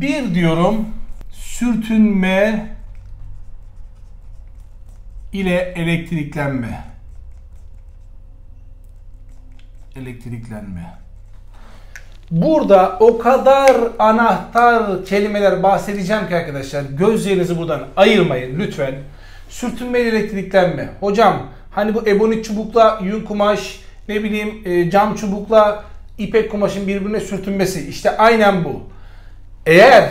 Bir diyorum sürtünme ile elektriklenme. Elektriklenme. Burada o kadar anahtar kelimeler bahsedeceğim ki arkadaşlar gözlerinizi buradan ayırmayın lütfen. Sürtünme ile elektriklenme. Hocam hani bu ebonit çubukla yün kumaş ne bileyim e, cam çubukla ipek kumaşın birbirine sürtünmesi işte aynen bu. Eğer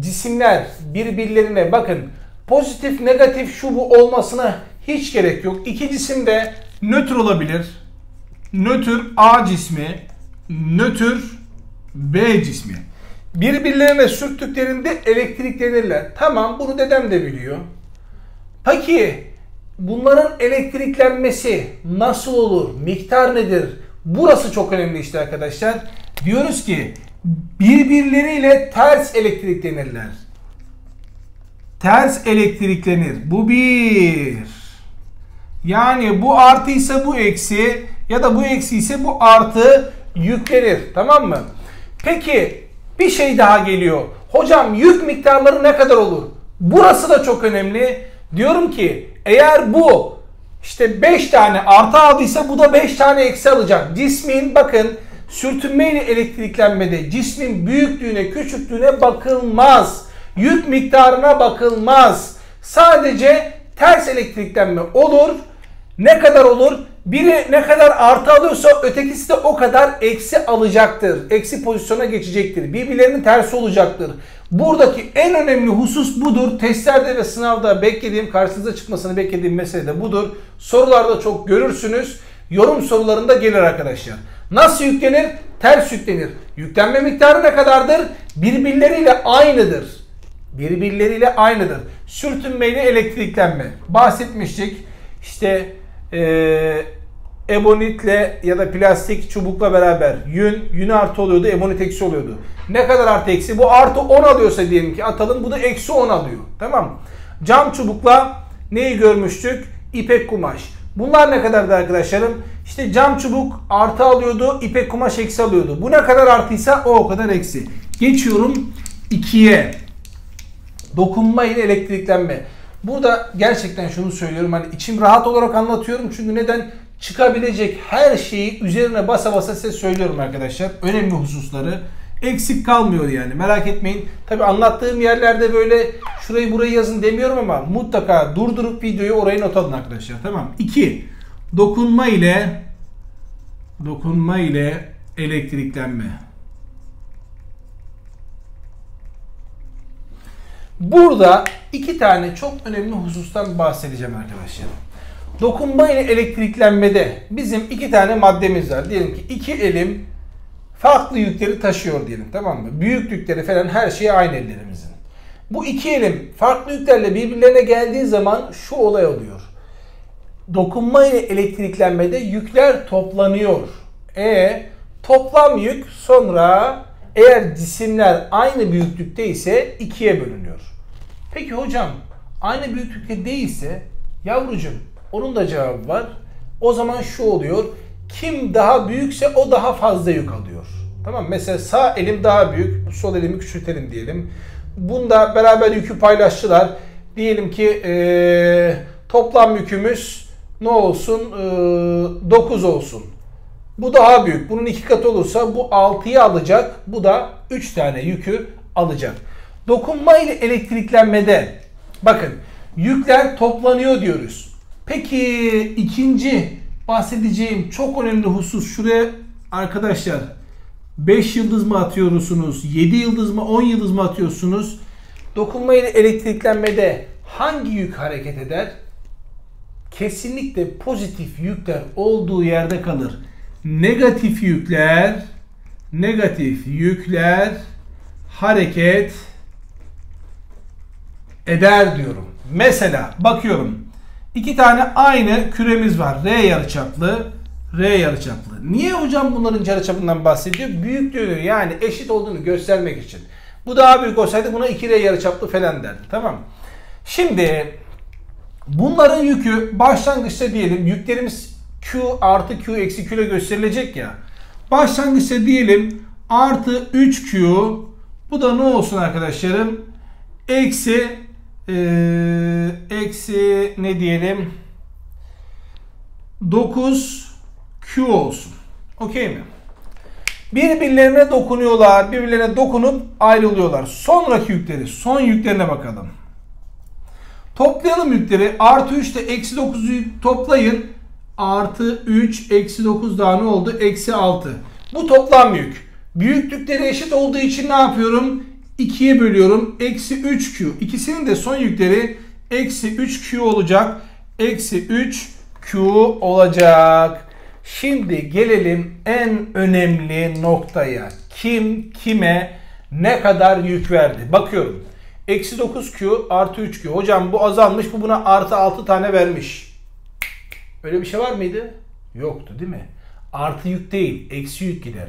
cisimler birbirlerine bakın pozitif negatif şu bu olmasına hiç gerek yok. İki cisim de nötr olabilir. Nötr A cismi, nötr B cismi. Birbirlerine sürttüklerinde elektriklenirler. Tamam bunu dedem de biliyor. Peki bunların elektriklenmesi nasıl olur? Miktar nedir? Burası çok önemli işte arkadaşlar. Diyoruz ki birbirleriyle ters elektriklenirler. Ters elektriklenir. Bu bir. Yani bu artı ise bu eksi ya da bu eksi ise bu artı yüklenir. Tamam mı? Peki bir şey daha geliyor. Hocam yük miktarları ne kadar olur? Burası da çok önemli. Diyorum ki eğer bu işte 5 tane artı aldıysa bu da 5 tane eksi alacak. Cismin bakın sürtünme ile elektriklenmede cismin büyüklüğüne küçüklüğüne bakılmaz. Yük miktarına bakılmaz. Sadece ters elektriklenme olur. Ne kadar olur? Biri ne kadar artı alıyorsa ötekisi de o kadar eksi alacaktır. Eksi pozisyona geçecektir. Birbirlerinin tersi olacaktır. Buradaki en önemli husus budur. Testlerde ve sınavda beklediğim, karşınıza çıkmasını beklediğim mesele de budur. Sorularda çok görürsünüz. Yorum sorularında gelir arkadaşlar. Nasıl yüklenir? Ters yüklenir. Yüklenme miktarı ne kadardır? Birbirleriyle aynıdır. Birbirleriyle aynıdır. Sürtünme ile elektriklenme. Bahsetmiştik. İşte ee, ebonitle ya da plastik çubukla beraber yün, yün artı oluyordu, ebonit eksi oluyordu. Ne kadar artı eksi? Bu artı 10 alıyorsa diyelim ki atalım bu da eksi 10 alıyor. Tamam Cam çubukla neyi görmüştük? İpek kumaş. Bunlar ne kadardı arkadaşlarım? İşte cam çubuk artı alıyordu, ipek kumaş eksi alıyordu. Bu ne kadar artıysa o o kadar eksi. Geçiyorum 2'ye. Dokunma ile elektriklenme. Burada gerçekten şunu söylüyorum hani içim rahat olarak anlatıyorum çünkü neden çıkabilecek her şeyi üzerine basa basa size söylüyorum arkadaşlar. Önemli hususları eksik kalmıyor yani merak etmeyin. Tabi anlattığım yerlerde böyle şurayı burayı yazın demiyorum ama mutlaka durdurup videoyu oraya not alın arkadaşlar. Tamam. 2. Dokunma ile dokunma ile elektriklenme. Burada iki tane çok önemli husustan bahsedeceğim arkadaşlar. Dokunma ile elektriklenmede bizim iki tane maddemiz var. Diyelim ki iki elim farklı yükleri taşıyor diyelim tamam mı? Büyüklükleri falan her şey aynı ellerimizin. Bu iki elim farklı yüklerle birbirlerine geldiği zaman şu olay oluyor. Dokunma ile elektriklenmede yükler toplanıyor. E toplam yük sonra eğer cisimler aynı büyüklükte ise ikiye bölünüyor. Peki hocam aynı büyüklükte değilse yavrucum onun da cevabı var. O zaman şu oluyor. Kim daha büyükse o daha fazla yük alıyor. Tamam Mesela sağ elim daha büyük. Sol elimi küçültelim diyelim. Bunda beraber yükü paylaştılar. Diyelim ki ee, toplam yükümüz ne olsun? E, 9 olsun. Bu daha büyük. Bunun iki katı olursa bu 6'yı alacak. Bu da 3 tane yükü alacak. Dokunma ile elektriklenmede bakın yükler toplanıyor diyoruz. Peki ikinci bahsedeceğim çok önemli husus şuraya arkadaşlar 5 yıldız mı atıyorsunuz? 7 yıldız mı? 10 yıldız mı atıyorsunuz? Dokunma ile elektriklenmede hangi yük hareket eder? Kesinlikle pozitif yükler olduğu yerde kalır. Negatif yükler negatif yükler hareket eder diyorum. Mesela bakıyorum. İki tane aynı küremiz var. R yarıçaplı, R yarıçaplı. Niye hocam bunların yarıçapından bahsediyor? Büyüklüğünü yani eşit olduğunu göstermek için. Bu daha büyük olsaydı buna 2R yarıçaplı falan derdi. Tamam. Şimdi bunların yükü başlangıçta diyelim yüklerimiz Q artı Q eksi Q ile gösterilecek ya. Başlangıçta diyelim artı 3Q Bu da ne olsun arkadaşlarım? Eksi ee, eksi ne diyelim? 9 Q olsun. Okey mi? Birbirlerine dokunuyorlar. Birbirlerine dokunup ayrılıyorlar. Sonraki yükleri, son yüklerine bakalım. Toplayalım yükleri. Artı 3 ile eksi 9'u toplayın. Artı 3, eksi 9 daha ne oldu? Eksi 6. Bu toplam yük. Büyüklükleri eşit olduğu için ne yapıyorum? 2'ye bölüyorum. Eksi 3Q. İkisinin de son yükleri eksi 3Q olacak. Eksi 3Q olacak. Şimdi gelelim en önemli noktaya. Kim kime ne kadar yük verdi? Bakıyorum. Eksi 9Q artı 3Q. Hocam bu azalmış. Bu buna artı 6 tane vermiş. Öyle bir şey var mıydı? Yoktu değil mi? Artı yük değil. Eksi yük gider.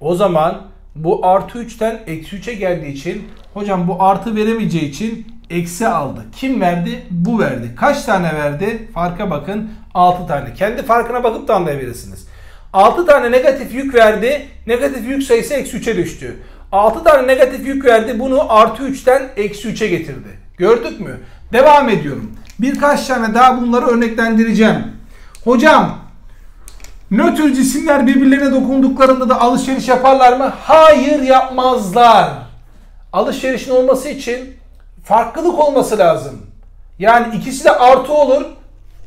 O zaman bu artı 3'ten eksi 3'e geldiği için hocam bu artı veremeyeceği için eksi aldı. Kim verdi? Bu verdi. Kaç tane verdi? Farka bakın. 6 tane. Kendi farkına bakıp da anlayabilirsiniz. 6 tane negatif yük verdi. Negatif yük sayısı eksi 3'e düştü. 6 tane negatif yük verdi. Bunu artı 3'ten eksi 3'e getirdi. Gördük mü? Devam ediyorum. Birkaç tane daha bunları örneklendireceğim. Hocam nötr cisimler birbirlerine dokunduklarında da alışveriş yaparlar mı? Hayır yapmazlar. Alışverişin olması için farklılık olması lazım. Yani ikisi de artı olur.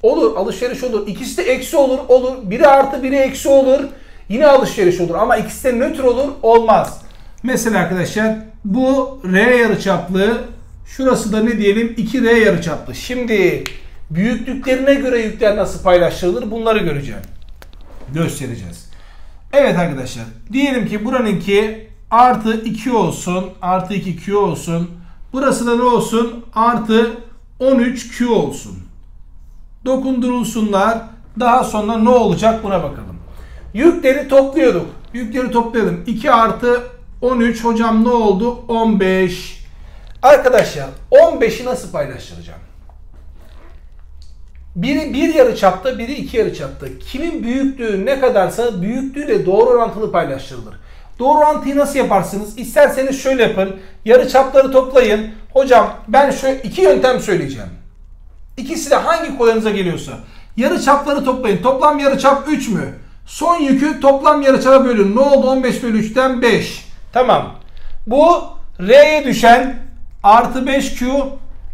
Olur alışveriş olur. İkisi de eksi olur. Olur. Biri artı biri eksi olur. Yine alışveriş olur. Ama ikisi de nötr olur. Olmaz. Mesela arkadaşlar bu R yarıçaplı. Şurası da ne diyelim 2R yarıçaplı. Şimdi büyüklüklerine göre yükler nasıl paylaştırılır bunları göreceğim. Göstereceğiz. Evet arkadaşlar. Diyelim ki buranınki artı 2 olsun. Artı 2Q olsun. Burası da ne olsun? Artı 13Q olsun. Dokundurulsunlar. Daha sonra ne olacak buna bakalım. Yükleri topluyorduk. Yükleri toplayalım. 2 artı 13 hocam ne oldu? 15. Arkadaşlar 15'i nasıl paylaştıracağım? Biri bir yarı çapta, biri iki yarı çapta. Kimin büyüklüğü ne kadarsa büyüklüğüyle doğru orantılı paylaştırılır. Doğru orantıyı nasıl yaparsınız? İsterseniz şöyle yapın. Yarı çapları toplayın. Hocam ben şu iki yöntem söyleyeceğim. İkisi de hangi kolayınıza geliyorsa. Yarı çapları toplayın. Toplam yarı çap 3 mü? Son yükü toplam yarı çapa bölün. Ne oldu? 15 bölü 3'ten 5. Tamam. Bu R'ye düşen artı 5Q.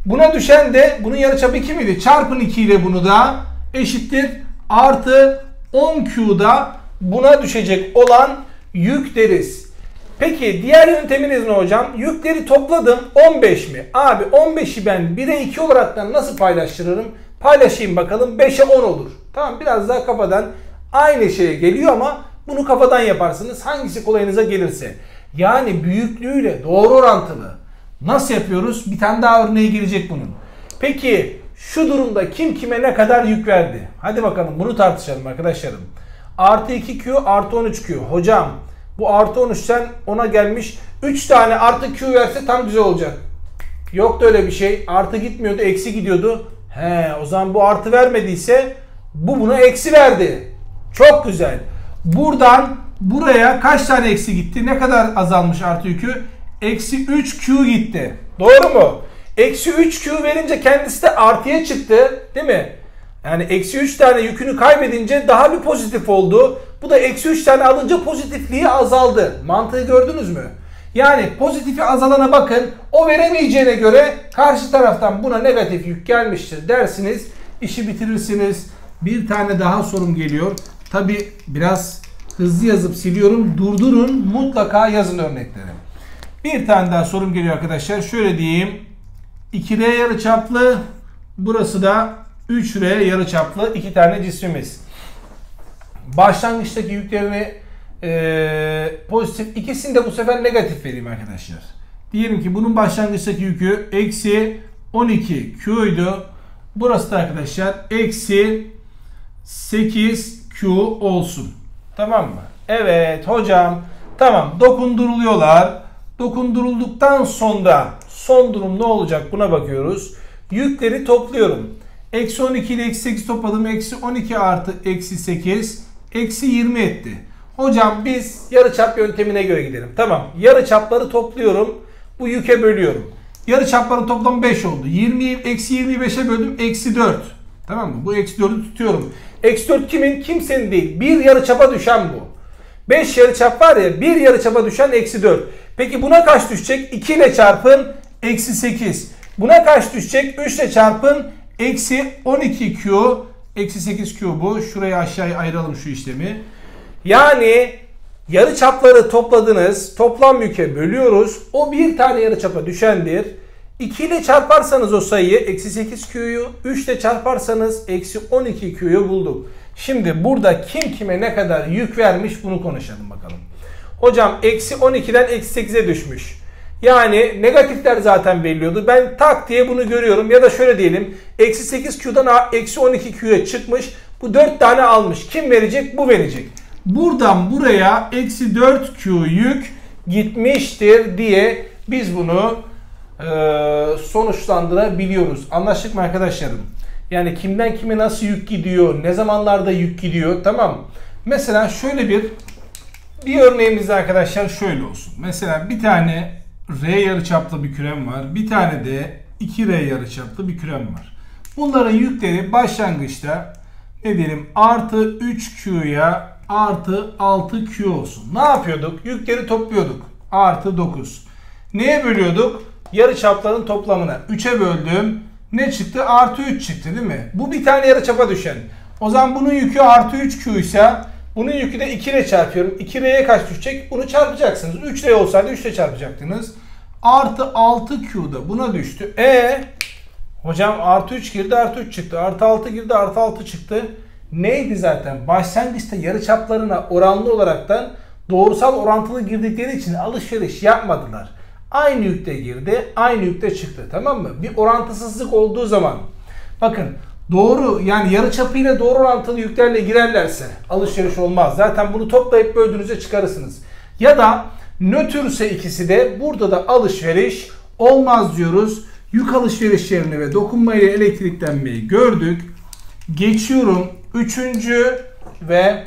Buna düşen de bunun yarı çapı 2 miydi? Çarpın 2 ile bunu da eşittir. Artı 10Q'da buna düşecek olan yük deriz. Peki diğer yönteminiz ne hocam? Yükleri topladım 15 mi? Abi 15'i ben 1'e 2 olaraktan nasıl paylaştırırım? Paylaşayım bakalım 5'e 10 olur. Tamam biraz daha kafadan aynı şeye geliyor ama bunu kafadan yaparsınız. Hangisi kolayınıza gelirse. Yani büyüklüğüyle doğru orantılı. Nasıl yapıyoruz? Bir tane daha örneği gelecek bunun. Peki şu durumda kim kime ne kadar yük verdi? Hadi bakalım bunu tartışalım arkadaşlarım. Artı 2Q artı 13Q. Hocam bu artı 13'ten 10'a gelmiş. 3 tane artı Q verse tam güzel olacak. Yok da öyle bir şey. Artı gitmiyordu eksi gidiyordu. He o zaman bu artı vermediyse bu buna eksi verdi. Çok güzel. Buradan buraya kaç tane eksi gitti? Ne kadar azalmış artı yükü? Eksi 3Q gitti. Doğru mu? Eksi 3Q verince kendisi de artıya çıktı. Değil mi? Yani eksi 3 tane yükünü kaybedince daha bir pozitif oldu. Bu da eksi 3 tane alınca pozitifliği azaldı. Mantığı gördünüz mü? Yani pozitifi azalana bakın. O veremeyeceğine göre karşı taraftan buna negatif yük gelmiştir dersiniz. işi bitirirsiniz. Bir tane daha sorum geliyor. Tabi biraz hızlı yazıp siliyorum. Durdurun mutlaka yazın örnekleri. Bir tane daha sorum geliyor arkadaşlar. Şöyle diyeyim. 2R yarıçaplı. Burası da 3R yarıçaplı iki tane cismimiz. Başlangıçtaki yüklerini e, pozitif. ikisini de bu sefer negatif vereyim arkadaşlar. Diyelim ki bunun başlangıçtaki yükü eksi 12 Q'ydu. Burası da arkadaşlar eksi 8 Q olsun. Tamam mı? Evet hocam. Tamam dokunduruluyorlar. Dokundurulduktan sonra son durum ne olacak buna bakıyoruz. Yükleri topluyorum. Eksi 12 ile eksi 8 topladım. Eksi 12 artı eksi 8 eksi 20 etti. Hocam biz yarıçap yöntemine göre gidelim. Tamam. Yarıçapları topluyorum. Bu yüke bölüyorum. Yarıçapların toplamı 5 oldu. 20, eksi 25'e böldüm. Eksi 4. Tamam mı? Bu eksi 4'ü tutuyorum. Eksi 4 kimin? Kimsenin değil. Bir yarıçapa düşen bu. 5 yarıçap var ya bir yarıçapa düşen eksi 4. Peki buna kaç düşecek? 2 ile çarpın eksi 8. Buna kaç düşecek? 3 ile çarpın eksi 12Q. Eksi 8Q bu. Şurayı aşağıya ayıralım şu işlemi. Yani yarı çapları topladınız. Toplam yüke bölüyoruz. O bir tane yarı çapa düşendir. 2 ile çarparsanız o sayıyı eksi 8Q'yu 3 ile çarparsanız eksi 12Q'yu bulduk. Şimdi burada kim kime ne kadar yük vermiş bunu konuşalım bakalım. Hocam eksi 12'den eksi 8'e düşmüş. Yani negatifler zaten veriliyordu. Ben tak diye bunu görüyorum. Ya da şöyle diyelim. Eksi 8Q'dan eksi 12Q'ya çıkmış. Bu 4 tane almış. Kim verecek? Bu verecek. Buradan buraya eksi 4Q yük gitmiştir diye biz bunu e, sonuçlandırabiliyoruz. Anlaştık mı arkadaşlarım? Yani kimden kime nasıl yük gidiyor, ne zamanlarda yük gidiyor tamam. Mesela şöyle bir bir örneğimiz arkadaşlar şöyle olsun. Mesela bir tane R yarıçaplı bir kürem var. Bir tane de 2R yarıçaplı bir kürem var. Bunların yükleri başlangıçta ne diyelim artı 3Q'ya artı 6Q olsun. Ne yapıyorduk? Yükleri topluyorduk. Artı 9. Neye bölüyorduk? Yarı çapların toplamına. 3'e böldüm. Ne çıktı? Artı 3 çıktı değil mi? Bu bir tane yarı çapa düşen. O zaman bunun yükü artı 3Q ise bunun yükü de 2 ile çarpıyorum. 2R'ye kaç düşecek? Bunu çarpacaksınız. 3R olsaydı 3 ile çarpacaktınız. Artı 6Q da buna düştü. E hocam artı 3 girdi artı 3 çıktı. Artı 6 girdi artı 6 çıktı. Neydi zaten? Başlangıçta yarı çaplarına oranlı olaraktan doğrusal orantılı girdikleri için alışveriş yapmadılar. Aynı yükte girdi, aynı yükte çıktı. Tamam mı? Bir orantısızlık olduğu zaman bakın doğru yani yarı çapıyla doğru orantılı yüklerle girerlerse alışveriş olmaz. Zaten bunu toplayıp böldüğünüzde çıkarırsınız. Ya da nötrse ikisi de burada da alışveriş olmaz diyoruz. Yük alışverişlerini ve dokunma ile elektriklenmeyi gördük. Geçiyorum. Üçüncü ve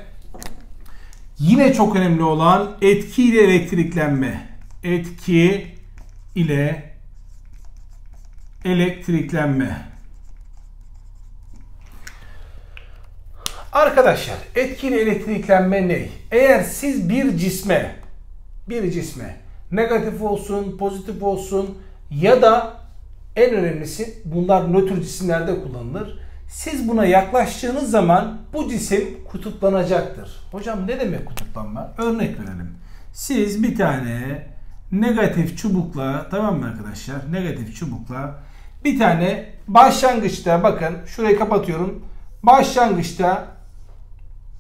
yine çok önemli olan etki ile elektriklenme. Etki ile elektriklenme. Arkadaşlar etkili elektriklenme ne? Eğer siz bir cisme bir cisme negatif olsun, pozitif olsun ya da en önemlisi bunlar nötr cisimlerde kullanılır. Siz buna yaklaştığınız zaman bu cisim kutuplanacaktır. Hocam ne demek kutuplanma? Örnek verelim. Siz bir tane negatif çubukla tamam mı arkadaşlar? Negatif çubukla bir tane başlangıçta bakın şurayı kapatıyorum. Başlangıçta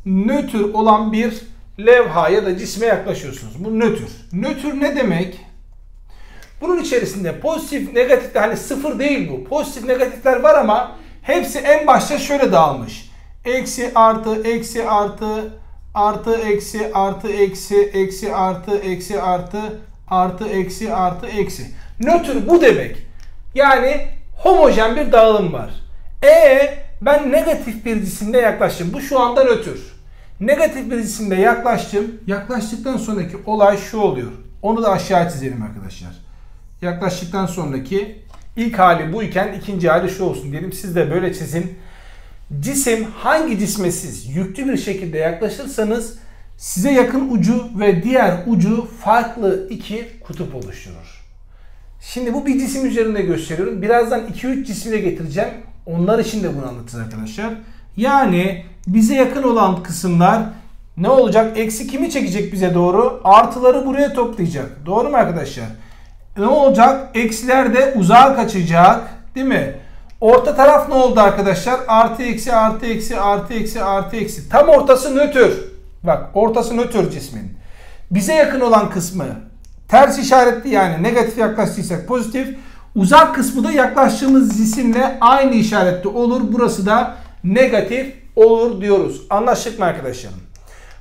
nötr olan bir levha ya da cisme yaklaşıyorsunuz. Bu nötr. Nötr ne demek? Bunun içerisinde pozitif, negatif de hani sıfır değil bu. Pozitif, negatifler var ama hepsi en başta şöyle dağılmış. Eksi, artı, eksi, artı, artı, eksi, artı, eksi, eksi, artı, eksi, artı, artı, eksi, artı, eksi. Nötr bu demek. Yani homojen bir dağılım var. E ben negatif bir cisimde yaklaştım. Bu şu anda nötr. Negatif bir cisimde yaklaştım. Yaklaştıktan sonraki olay şu oluyor. Onu da aşağı çizelim arkadaşlar. Yaklaştıktan sonraki ilk hali bu iken ikinci hali şu olsun diyelim. Siz de böyle çizin. Cisim hangi cisme siz yüklü bir şekilde yaklaşırsanız size yakın ucu ve diğer ucu farklı iki kutup oluşturur. Şimdi bu bir cisim üzerinde gösteriyorum. Birazdan 2-3 cismi de getireceğim. Onlar için de bunu anlatacağız arkadaşlar. Yani bize yakın olan kısımlar ne olacak? Eksi kimi çekecek bize doğru? Artıları buraya toplayacak. Doğru mu arkadaşlar? Ne olacak? Eksiler de uzağa kaçacak. Değil mi? Orta taraf ne oldu arkadaşlar? Artı eksi artı eksi artı eksi artı eksi. Tam ortası nötr. Bak ortası nötr cismin. Bize yakın olan kısmı ters işaretli yani negatif yaklaştıysak pozitif. Uzak kısmı da yaklaştığımız cisimle aynı işaretli olur. Burası da negatif olur diyoruz. Anlaştık mı arkadaşlarım?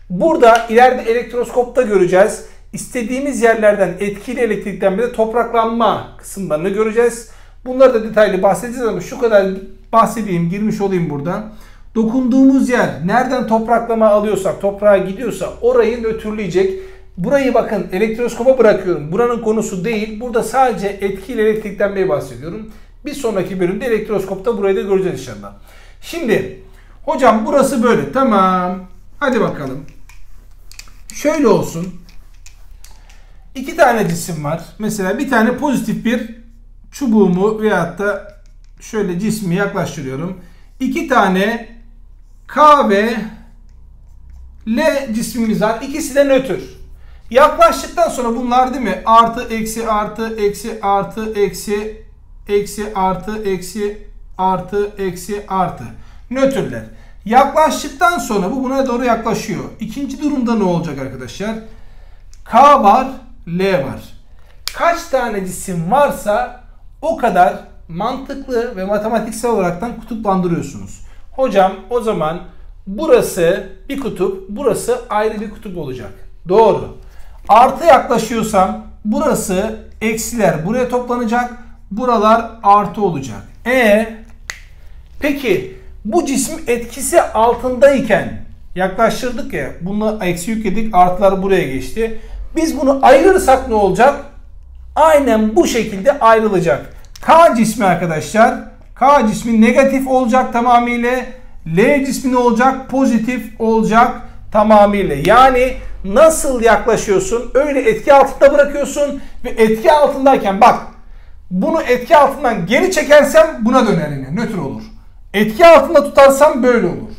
Burada ileride elektroskopta göreceğiz. İstediğimiz yerlerden etkili elektriklenmede topraklanma kısımlarını göreceğiz. Bunları da detaylı bahsedeceğiz ama şu kadar bahsedeyim, girmiş olayım buradan. dokunduğumuz yer nereden topraklama alıyorsak, toprağa gidiyorsa orayı nötrleyecek. Burayı bakın elektroskopa bırakıyorum. Buranın konusu değil. Burada sadece etkili elektriklenmeyi bahsediyorum. Bir sonraki bölümde elektroskopta burayı da göreceğiz inşallah. Şimdi hocam burası böyle. Tamam. Hadi bakalım. Şöyle olsun. İki tane cisim var. Mesela bir tane pozitif bir çubuğumu veyahut da şöyle cismi yaklaştırıyorum. İki tane K ve L cismimiz var. İkisi de nötr. Yaklaştıktan sonra bunlar değil mi? Artı, eksi, artı, eksi, artı, eksi, eksi, artı, eksi, artı, eksi, artı. Nötrler. Yaklaştıktan sonra bu buna doğru yaklaşıyor. İkinci durumda ne olacak arkadaşlar? K var, L var. Kaç tane cisim varsa o kadar mantıklı ve matematiksel olaraktan kutuplandırıyorsunuz. Hocam o zaman burası bir kutup, burası ayrı bir kutup olacak. Doğru. Artı yaklaşıyorsam burası eksiler buraya toplanacak. Buralar artı olacak. E peki bu cisim etkisi altındayken yaklaştırdık ya bunu eksi yükledik artılar buraya geçti. Biz bunu ayırırsak ne olacak? Aynen bu şekilde ayrılacak. K cismi arkadaşlar K cismi negatif olacak tamamıyla. L cismi ne olacak? Pozitif olacak tamamıyla. Yani nasıl yaklaşıyorsun? Öyle etki altında bırakıyorsun ve etki altındayken bak bunu etki altından geri çekersem buna döner yine nötr olur. Etki altında tutarsam böyle olur.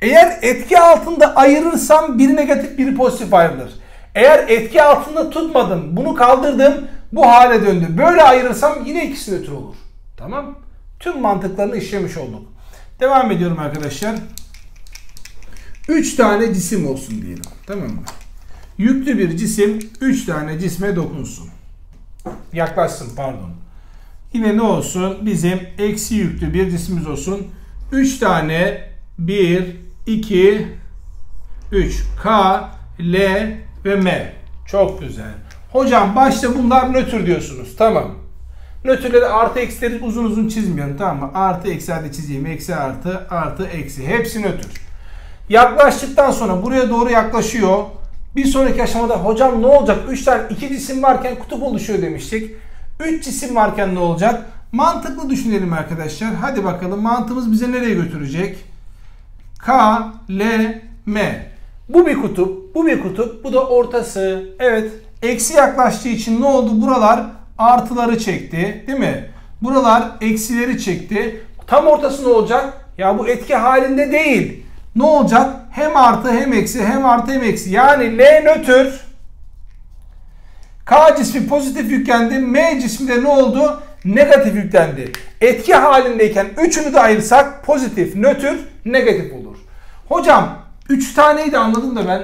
Eğer etki altında ayırırsam biri negatif biri pozitif ayrılır. Eğer etki altında tutmadım bunu kaldırdım bu hale döndü. Böyle ayırırsam yine ikisi nötr olur. Tamam Tüm mantıklarını işlemiş olduk. Devam ediyorum arkadaşlar. 3 tane cisim olsun diyelim. Tamam mı? Yüklü bir cisim 3 tane cisme dokunsun. Yaklaşsın pardon. Yine ne olsun? Bizim eksi yüklü bir cismimiz olsun. 3 tane 1, 2, 3. K, L ve M. Çok güzel. Hocam başta bunlar nötr diyorsunuz. Tamam. Nötrleri artı eksileri uzun uzun çizmiyorum tamam mı? Artı eksi hadi çizeyim. Eksi artı artı eksi. Hepsi nötr. Yaklaştıktan sonra buraya doğru yaklaşıyor. Bir sonraki aşamada hocam ne olacak? 3 tane 2 cisim varken kutup oluşuyor demiştik. 3 cisim varken ne olacak? Mantıklı düşünelim arkadaşlar. Hadi bakalım mantığımız bize nereye götürecek? K, L, M. Bu bir kutup, bu bir kutup, bu da ortası. Evet, eksi yaklaştığı için ne oldu? Buralar artıları çekti, değil mi? Buralar eksileri çekti. Tam ortası ne olacak? Ya bu etki halinde değil. Ne olacak? Hem artı hem eksi, hem artı hem eksi. Yani L nötr. K cismi pozitif yüklendi. M cismi de ne oldu? Negatif yüklendi. Etki halindeyken üçünü de ayırsak pozitif, nötr, negatif olur. Hocam 3 taneyi de anladım da ben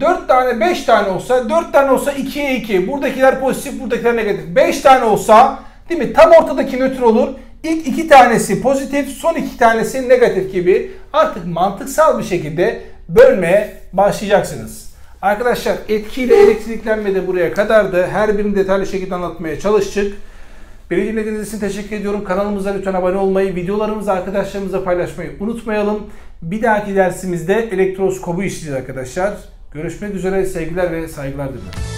4 tane 5 tane olsa 4 tane olsa 2'ye 2. Buradakiler pozitif buradakiler negatif. 5 tane olsa değil mi? Tam ortadaki nötr olur. İlk iki tanesi pozitif, son iki tanesi negatif gibi artık mantıksal bir şekilde bölmeye başlayacaksınız. Arkadaşlar etkiyle elektriklenme de buraya kadardı. Her birini detaylı şekilde anlatmaya çalıştık. Beni dinlediğiniz için teşekkür ediyorum. Kanalımıza lütfen abone olmayı, videolarımızı arkadaşlarımıza paylaşmayı unutmayalım. Bir dahaki dersimizde elektroskobu işleyeceğiz arkadaşlar. Görüşmek üzere sevgiler ve saygılar diliyorum.